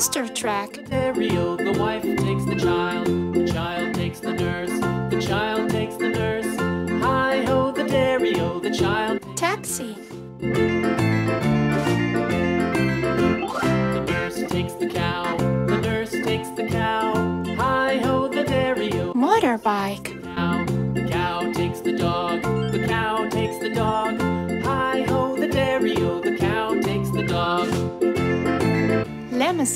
monster truck. The wife takes the child, the child takes the nurse, the child takes the nurse. Hi ho, the Dario, the child. Taxi.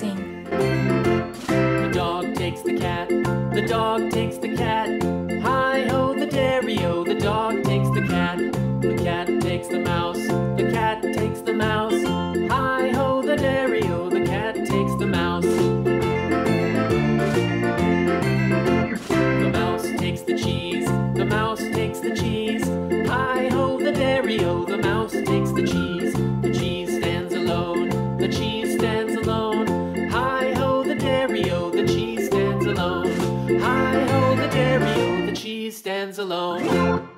The dog takes the cat, the dog takes the stands alone.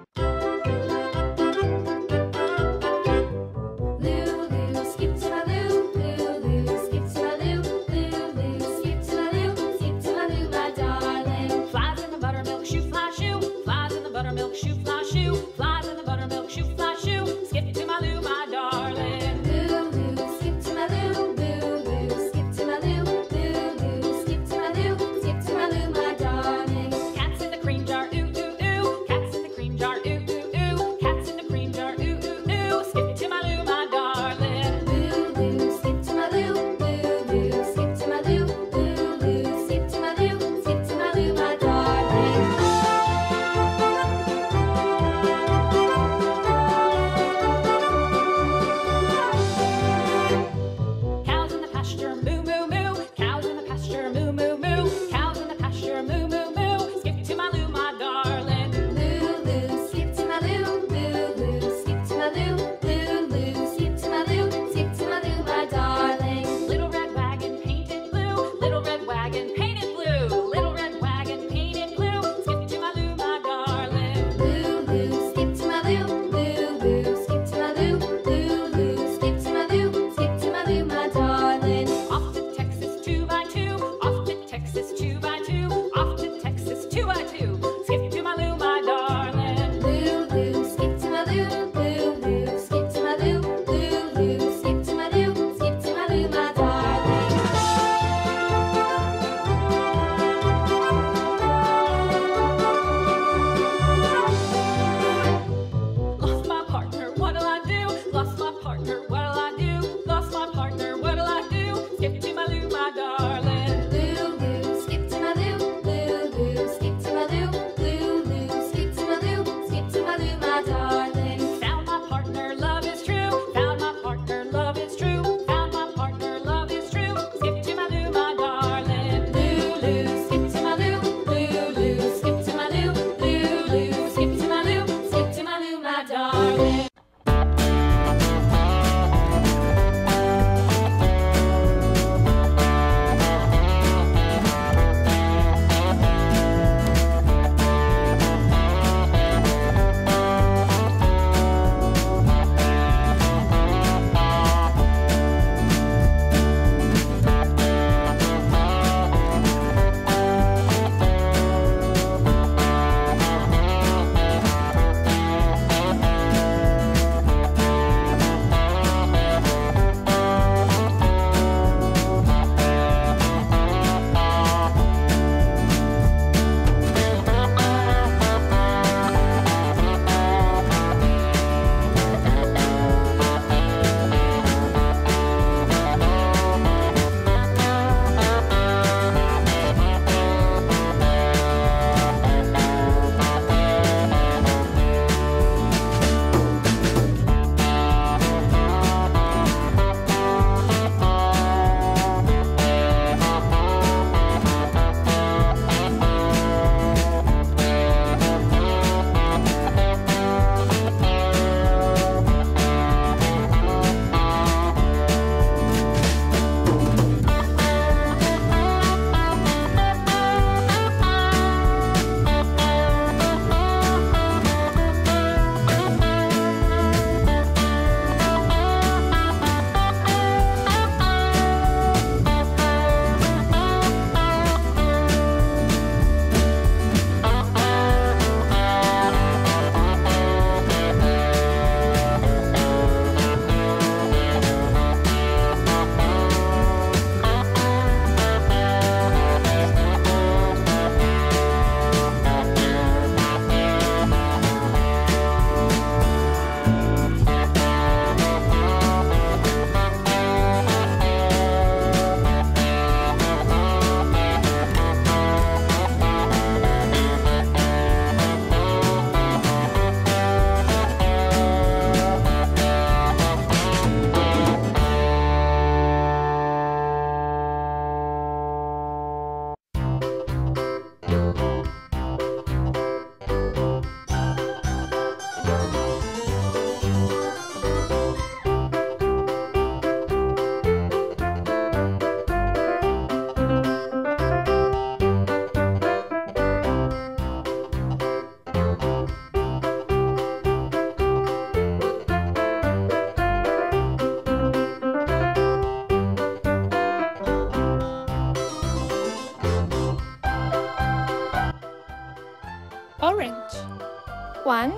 One,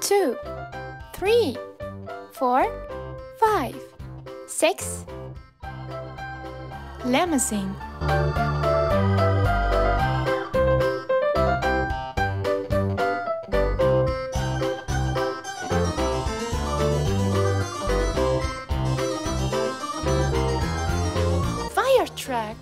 two, three, four, five, six. Limousine. Fire truck.